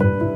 you